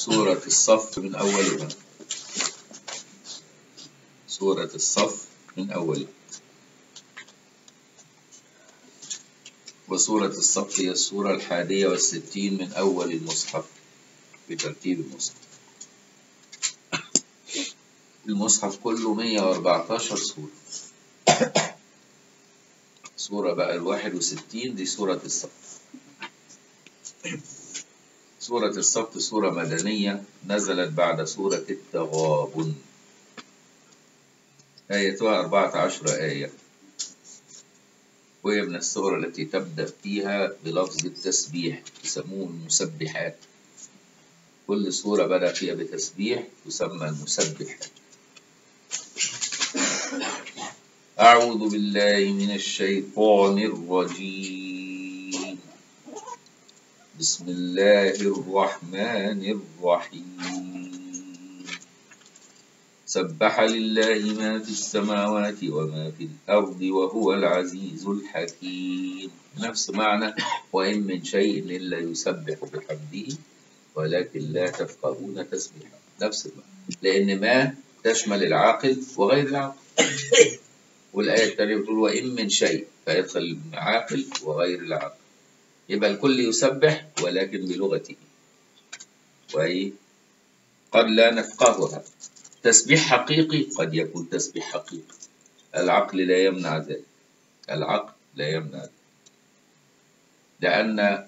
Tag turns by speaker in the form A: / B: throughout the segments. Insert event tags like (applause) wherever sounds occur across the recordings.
A: سورة الصف من أولها سورة الصف من أولها وسورة الصف هي السورة الحادية والستين من أول المصحف بترتيب المصحف المصحف كله 114 سورة سورة بقى الواحد وستين دي سورة الصف سورة الصف سورة مدنية نزلت بعد سورة التغابن آيتها 14 آية وهي من السور التي تبدأ فيها بلفظ التسبيح يسموه المسبحات كل سورة بدأ فيها بتسبيح تسمى المسبح أعوذ بالله من الشيطان الرجيم بسم الله الرحمن الرحيم سبح لله ما في السماوات وما في الأرض وهو العزيز الحكيم نفس معنى وإن من شيء إلا يسبح بحمده ولكن لا تفقهون تسبيحه نفس المعنى لأن ما تشمل العاقل وغير العاقل والآية الثانية بتقول وإن من شيء فيدخل العاقل وغير العاقل يبقى الكل يسبح ولكن بلغته وهي قد لا نفقهها تسبيح حقيقي قد يكون تسبيح حقيقي العقل لا يمنع ذلك العقل لا يمنع ذلك لأن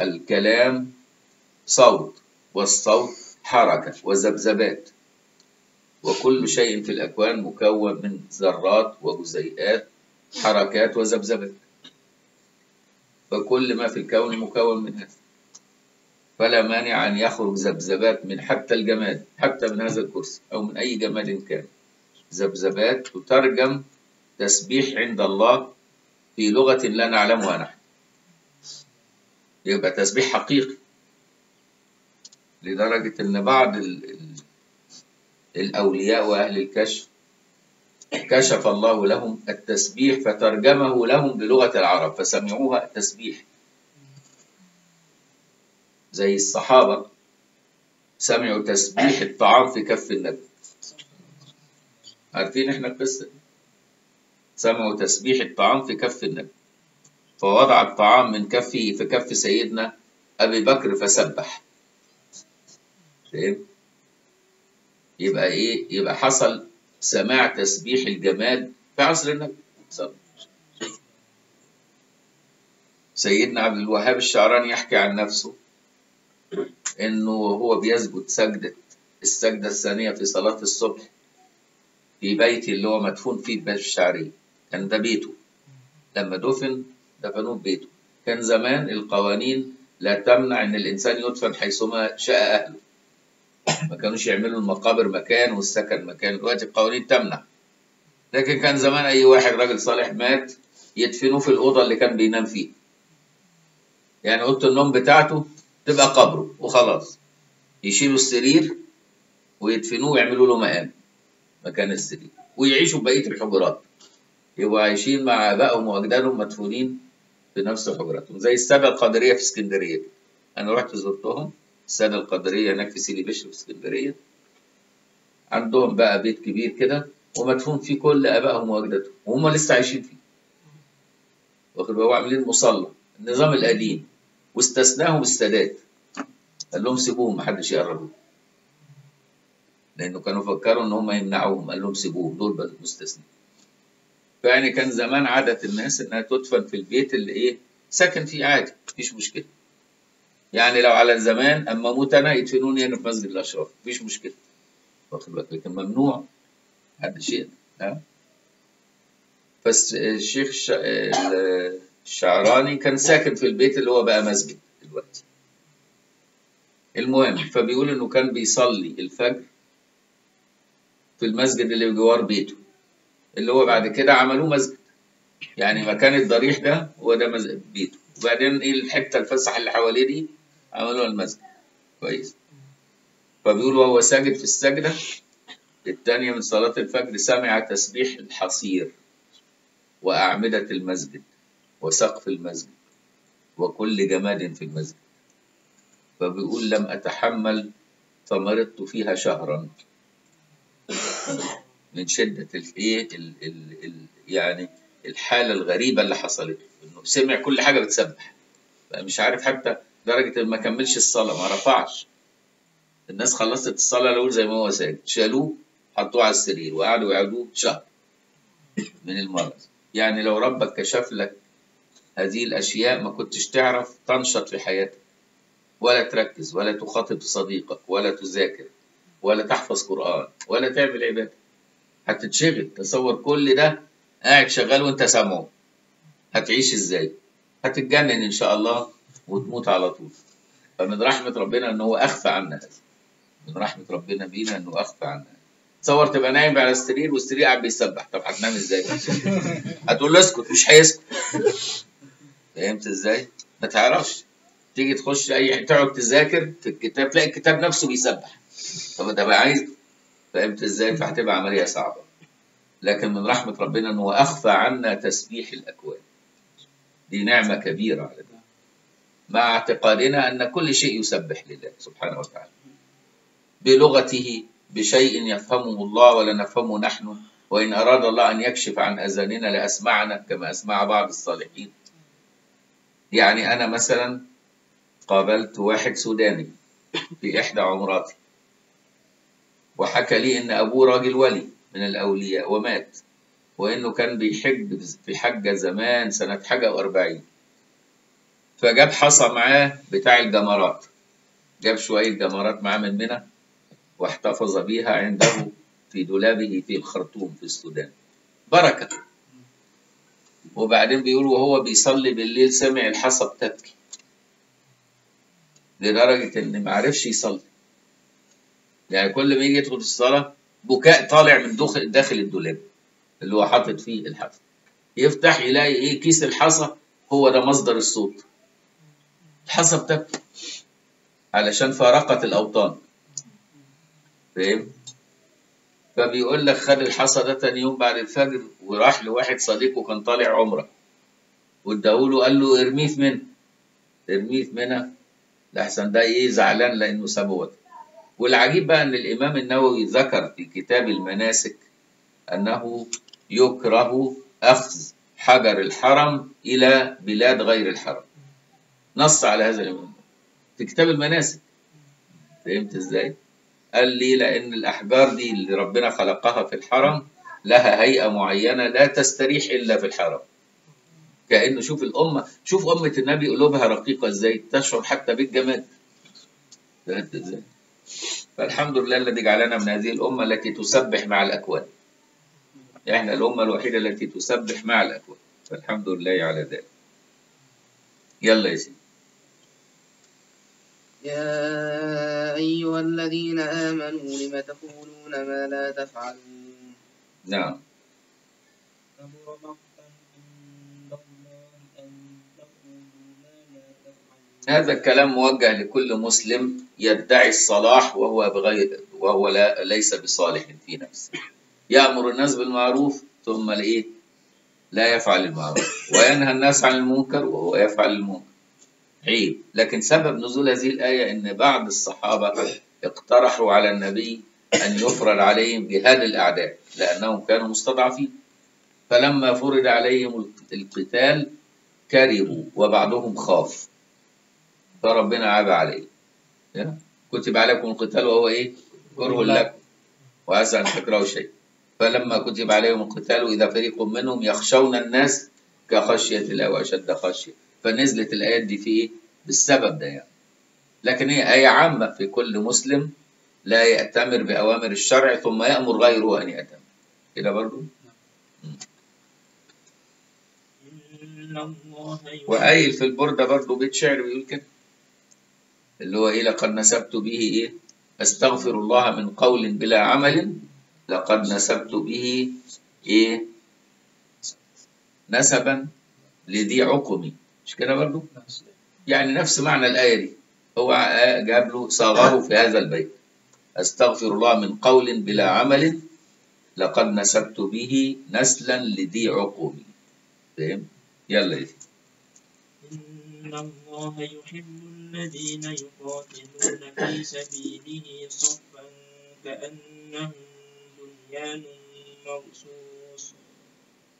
A: الكلام صوت والصوت حركة وذبذبات وكل شيء في الأكوان مكون من ذرات وجزيئات حركات وذبذبات فكل ما في الكون مكون من هذا فلا مانع أن يخرج ذبذبات من حتى الجماد حتى من هذا الكرسي أو من أي جماد كان ذبذبات تترجم تسبيح عند الله في لغة لا نعلمها نحن يبقى تسبيح حقيقي لدرجة أن بعض ال ال الأولياء وأهل الكشف كشف الله لهم التسبيح فترجمه لهم بلغة العرب فسمعوها التسبيح زي الصحابة سمعوا تسبيح الطعام في كف النبي عارفين احنا القصة سمعوا تسبيح الطعام في كف النبي فوضع الطعام من كفه في كف سيدنا أبي بكر فسبح يبقى إيه يبقى حصل سماع تسبيح الجماد في عصر النبي سيدنا عبد الوهاب الشعراني يحكي عن نفسه انه هو بيسجد سجده السجده الثانيه في صلاه الصبح في بيتي اللي هو مدفون فيه بباب الشعريه كان ده بيته لما دفن دفنوه في بيته كان زمان القوانين لا تمنع ان الانسان يدفن حيثما شاء اهله ما كانوش يعملوا المقابر مكان والسكن مكان دلوقتي القوانين تمنع لكن كان زمان أي واحد راجل صالح مات يدفنوه في الأوضة اللي كان بينام فيها يعني أوضة النوم بتاعته تبقى قبره وخلاص يشيلوا السرير ويدفنوه ويعملوا له مقام مكان السرير ويعيشوا بقية الحجرات يبقوا عايشين مع آبائهم وأجدادهم مدفونين في نفس حجراتهم زي السبع القادرية في اسكندرية أنا رحت زرتهم السادة القدرية هناك في سيدي بشر في اسكندرية عندهم بقى بيت كبير كده ومدفون فيه كل آبائهم وأجدادهم وهم لسه عايشين فيه واخد بقى وعاملين مصلى النظام القديم واستثناهم السادات قال لهم سيبوهم محدش يقربهم لأنه كانوا فكروا إن هم يمنعوهم قال لهم سيبوهم دول بقى مستثنين فيعني كان زمان عادة الناس إنها تدفن في البيت اللي إيه ساكن فيه عادي مفيش مشكلة يعني لو على زمان اما اموت انا يدفنوني هنا في مسجد الاشراف مفيش مشكله واخد بالك لكن ممنوع هذا الشيء ها بس الشيخ الشعراني كان ساكن في البيت اللي هو بقى مسجد دلوقتي المهم فبيقول انه كان بيصلي الفجر في المسجد اللي بجوار بيته اللي هو بعد كده عملوه مسجد يعني مكان الضريح ده هو ده بيته وبعدين ايه الحته الفسح اللي حواليه دي عملوها المسجد كويس فبيقول وهو ساجد في السجدة الثانية من صلاة الفجر سمع تسبيح الحصير وأعمدة المسجد وسقف المسجد وكل جماد في المسجد فبيقول لم أتحمل فمرضت فيها شهرا من شدة الإيه يعني الحالة الغريبة اللي حصلت إنه سمع كل حاجة بتسبح مش عارف حتى درجة ما كملش الصلاة ما رفعش الناس خلصت الصلاة الأول زي ما هو ساجد شالوه حطوه على السرير وقعدوا يعدوه شهر من المرض يعني لو ربك كشف لك هذه الأشياء ما كنتش تعرف تنشط في حياتك ولا تركز ولا تخاطب صديقك ولا تذاكر ولا تحفظ قرآن ولا تعمل عبادة هتتشغل تصور كل ده قاعد شغال وانت سامعه هتعيش ازاي هتتجنن ان شاء الله وتموت على طول فمن رحمة ربنا إن هو أخفى عنا هذا من رحمة ربنا بينا إنه أخفى عنا تصور تبقى نايم على السرير والسرير قاعد بيسبح طب هتنام ازاي؟ (laughs) هتقول له اسكت مش هيسكت فهمت ازاي؟ ما تعرفش تيجي تخش اي تقعد تذاكر في الكتاب تلاقي الكتاب نفسه بيسبح طب انت بقى عايز فهمت ازاي؟ فهتبقى عمليه صعبه لكن من رحمه ربنا ان هو اخفى عنا تسبيح الاكوان دي نعمه كبيره على مع اعتقادنا أن كل شيء يسبح لله سبحانه وتعالى بلغته بشيء يفهمه الله ولا نفهمه نحن وإن أراد الله أن يكشف عن أذاننا لأسمعنا كما أسمع بعض الصالحين يعني أنا مثلا قابلت واحد سوداني في إحدى عمراتي وحكى لي إن أبوه راجل ولي من الأولياء ومات وإنه كان بيحج في حجة زمان سنة حاجة وأربعين فجاب حصى معاه بتاع الجمرات جاب شوية جمرات معاه من منى واحتفظ بيها عنده في دولابه في الخرطوم في السودان بركة وبعدين بيقول وهو بيصلي بالليل سمع الحصى بتبكي لدرجة إن معرفش يصلي يعني كل ما يجي يدخل الصلاة بكاء طالع من داخل الدولاب اللي هو حاطط فيه الحصى يفتح يلاقي إيه كيس الحصى هو ده مصدر الصوت حسب ده علشان فارقت الأوطان فاهم؟ فبيقول لك خد الحصى ده تاني يوم بعد الفجر وراح لواحد صديقه كان طالع عمرة واداهوله قال له ارميه في ارميه في لاحسن ده ايه زعلان لأنه سابوت والعجيب بقى أن الإمام النووي ذكر في كتاب المناسك أنه يكره أخذ حجر الحرم إلى بلاد غير الحرم نص على هذا الامام في كتاب المناسك فهمت ازاي؟ قال لي لأن الأحجار دي اللي ربنا خلقها في الحرم لها هيئة معينة لا تستريح إلا في الحرم كأنه شوف الأمة شوف أمة النبي قلوبها رقيقة إزاي تشعر حتى بالجماد فهمت إزاي؟ فالحمد لله الذي جعلنا من هذه الأمة التي تسبح مع الأكوان إحنا الأمة الوحيدة التي تسبح مع الأكوان فالحمد لله على ذلك يلا يا سيدي يا أيها الذين آمنوا لم تقولون ما لا تفعلون نعم كبر مقتا عند الله أن تقولوا ما لا تفعلون هذا الكلام موجه لكل مسلم يدعي الصلاح وهو بغير وهو لا ليس بصالح في نفسه يأمر الناس بالمعروف ثم الإيه لا يفعل المعروف وينهى الناس عن المنكر وهو يفعل المنكر عيب لكن سبب نزول هذه الآية أن بعض الصحابة اقترحوا على النبي أن يفرض عليهم جهاد الأعداء لأنهم كانوا مستضعفين فلما فرض عليهم القتال كرهوا وبعضهم خاف فربنا عاب عليه كتب عليكم القتال وهو إيه؟ كره لكم وعسى أن تكرهوا شيء فلما كتب عليهم القتال إذا فريق منهم يخشون الناس كخشية الله وأشد خشية فنزلت الآيات دي في إيه؟ بالسبب ده يعني. لكن هي آية عامة في كل مسلم لا يأتمر بأوامر الشرع ثم يأمر غيره أن يأتمر. كده برضو؟ وقايل في البردة برضو بيت شعر بيقول كده. اللي هو إيه لقد نسبت به إيه؟ أستغفر الله من قول بلا عمل لقد نسبت به إيه؟ نسبا لذي عقمي مش كده برضو يعني نفس معنى الآية دي هو جاب آه، له صغره في هذا البيت أستغفر الله من قول بلا عمل لقد نسبت به نسلا لذي عقوب فاهم يلا يا إن الله يحب الذين يقاتلون في سبيله صفا كأنهم بنيان مرصوص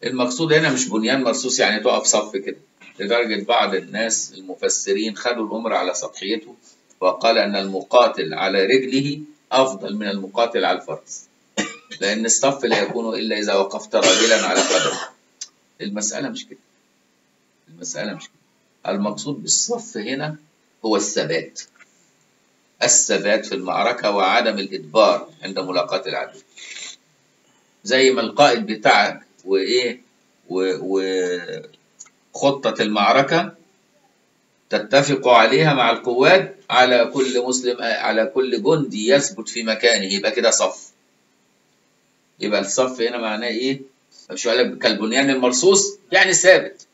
A: المقصود هنا مش بنيان مرصوص يعني تقف صف كده لدرجة بعض الناس المفسرين خدوا الأمر على سطحيته وقال أن المقاتل على رجله أفضل من المقاتل على الفرس لأن الصف لا يكون إلا إذا وقفت راجلا على قدم المسألة مش كده المسألة مش كده المقصود بالصف هنا هو الثبات الثبات في المعركة وعدم الإدبار عند ملاقاة العدو زي ما القائد بتاعك وإيه و... و... خطة المعركة تتفق عليها مع القوات على كل مسلم على كل جندي يثبت في مكانه يبقى كده صف يبقى الصف هنا معناه ايه؟ مش كالبنيان المرصوص يعني ثابت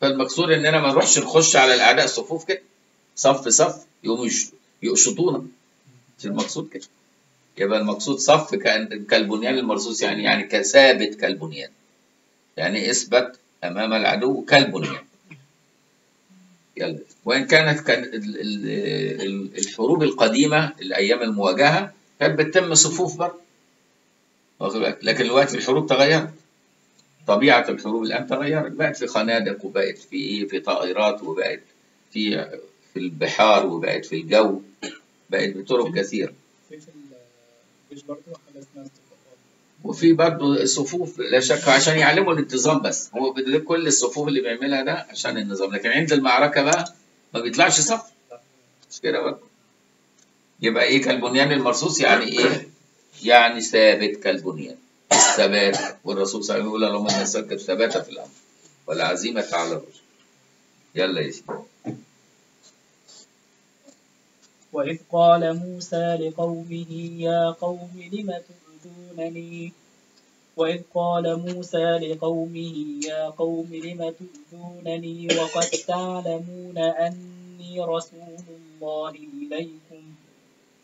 A: فالمقصود اننا ما نروحش نخش على الاعداء صفوف كده صف صف يقوموا يقشطونا مش المقصود كده يبقى المقصود صف كالبنيان المرصوص يعني يعني كثابت كالبنيان يعني اثبت أمام العدو كلب يلا وإن كانت كان الحروب القديمة الأيام المواجهة كانت بتتم صفوف برضه واخد بالك لكن دلوقتي الحروب تغيرت طبيعة الحروب الآن تغيرت بقت في خنادق وبقت في إيه في طائرات وبقت في في البحار وبقت في الجو بقت بطرق كثيرة في الجيش برضه وفي برضه صفوف لا شك عشان يعلموا الانتظام بس هو كل الصفوف اللي بيعملها ده عشان النظام لكن عند المعركه بقى ما بيطلعش صف مش كده برضه يبقى ايه كالبنيان المرصوص يعني ايه يعني ثابت كالبنيان الثبات والرسول صلى الله عليه وسلم يقول اللهم نسالك الثبات في الامر والعزيمه على الرشد يلا يا وإذ قال موسى لقومه يا قوم لم تؤذونني وإذ قال موسى لقومه يا قوم لم تؤذونني وقد تعلمون أني رسول الله إليكم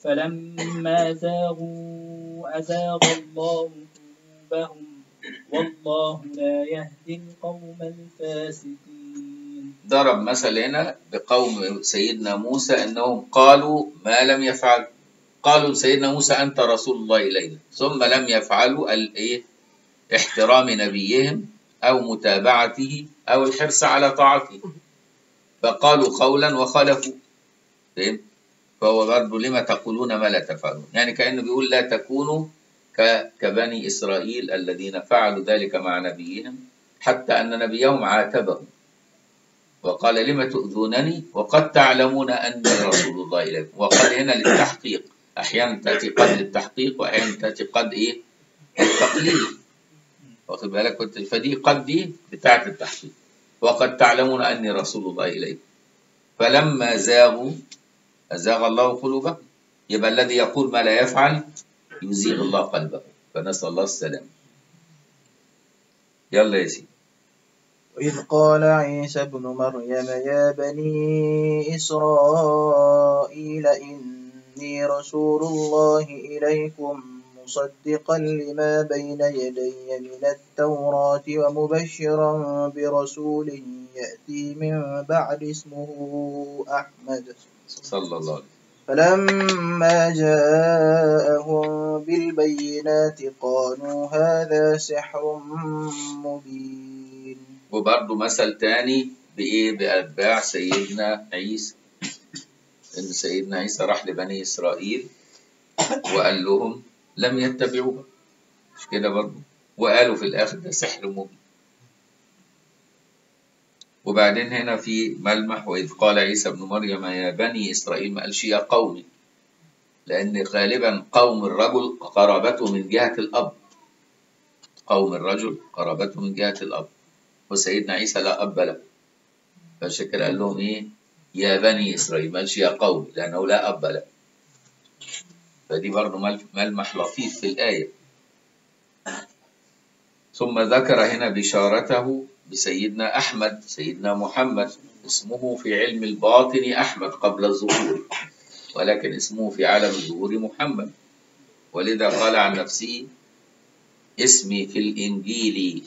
A: فلما زاغوا أزاغ الله قلوبهم والله لا يهدي القوم الفاسقين ضرب مثل هنا بقوم سيدنا موسى أنهم قالوا ما لم يفعل قالوا سيدنا موسى أنت رسول الله إلينا ثم لم يفعلوا الإيه احترام نبيهم أو متابعته أو الحرص على طاعته فقالوا قولا وخالفوا فهمت؟ فهو برضه لما تقولون ما لا تفعلون يعني كأنه بيقول لا تكونوا كبني إسرائيل الذين فعلوا ذلك مع نبيهم حتى أن نبيهم عاتبهم وقال لما تؤذونني وقد تعلمون أني رسول الله إليكم وقال هنا للتحقيق احيانا تاتي قد التحقيق واحيانا تاتي قد ايه التقليل واخد بالك كنت فدي قد دي إيه؟ بتاعه التحقيق وقد تعلمون اني رسول الله اليكم فلما زاغوا ازاغ الله قلوبهم يبقى الذي يقول ما لا يفعل يزيغ الله قلبه فنسال الله السلامه يلا يا سيدي وإذ قال عيسى ابن مريم يا بني إسرائيل إن إني رسول الله إليكم مصدقا لما بين يدي من التوراة ومبشرا برسول يأتي من بعد اسمه أحمد صلى الله عليه وسلم فلما جاءهم بالبينات قالوا هذا سحر مبين وبرضه مثل تاني بإيه بأتباع سيدنا عيسى إن سيدنا عيسى راح لبني إسرائيل وقال لهم لم يتبعوا مش كده برضه وقالوا في الآخر ده سحر مبين وبعدين هنا في ملمح وإذ قال عيسى ابن مريم يا بني إسرائيل ما قالش يا قومي لأن غالبا قوم الرجل قرابته من جهة الأب قوم الرجل قرابته من جهة الأب وسيدنا عيسى لا أب له فشكل قال لهم إيه يا بني إسرائيل مالش يا قوم لأنه لا أب له فدي برضه ملمح لطيف في الآية ثم ذكر هنا بشارته بسيدنا أحمد سيدنا محمد اسمه في علم الباطن أحمد قبل الظهور ولكن اسمه في عالم الظهور محمد ولذا قال عن نفسه اسمي في الإنجيل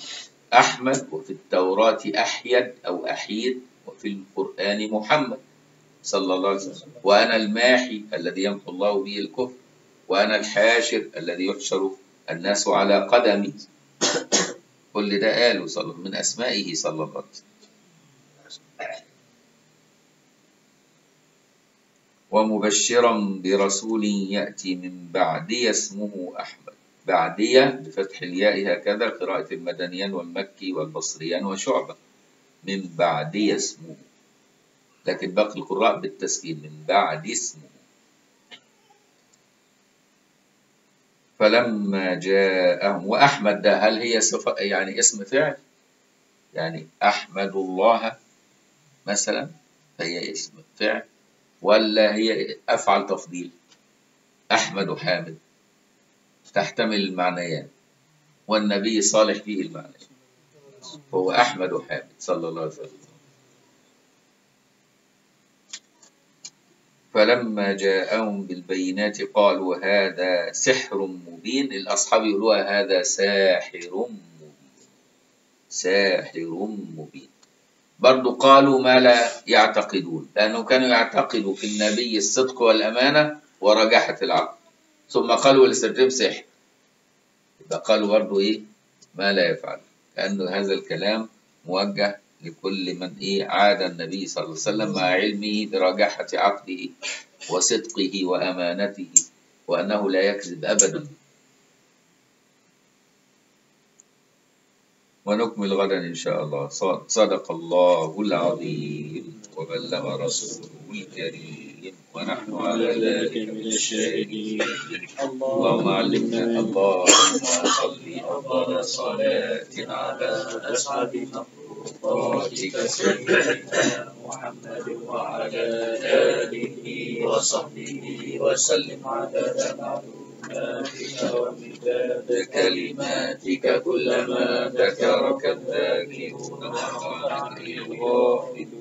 A: أحمد وفي التوراة أحيد أو أحيد في القرآن محمد صلى الله عليه وسلم وأنا الماحي الذي يمحو الله به الكفر وأنا الحاشر الذي يحشر الناس على قدمي كل ده قاله صلى من أسمائه صلى الله عليه وسلم ومبشرا برسول يأتي من بعدي اسمه أحمد بعدي بفتح الياء هكذا قراءة المدنيان والمكي والبصريان وشعبة من بعد اسمه لكن باقي القراء بالتسكين من بعد اسمه فلما جاءهم وأحمد ده هل هي صفة يعني اسم فعل؟ يعني أحمد الله مثلا فهي اسم فعل ولا هي أفعل تفضيل أحمد حامد تحتمل المعنيان والنبي صالح فيه المعنيان هو أحمد وحامد صلى الله عليه وسلم فلما جاءهم بالبينات قالوا هذا سحر مبين الأصحاب يقولوا هذا ساحر مبين ساحر مبين برضو قالوا ما لا يعتقدون لأنه كانوا يعتقدوا في النبي الصدق والأمانة ورجحة العقل ثم قالوا لسرهم سحر يبقى قالوا برضو إيه ما لا يفعلون لأن هذا الكلام موجه لكل من إيه عاد النبي صلى الله عليه وسلم مع علمه براجحة عقله وصدقه وأمانته وأنه لا يكذب أبدا ونكمل غدا إن شاء الله صدق الله العظيم وبلغ رسوله الكريم ونحن على ذلك من الشاهدين اللهم علمنا اللهم صلي أفضل صلاة على أسعد مخلوقاتك سيدنا محمد وعلى آله وصحبه وسلم على معلوماتك ومداد كلماتك كلما ذكرك الذاكرون وقال الله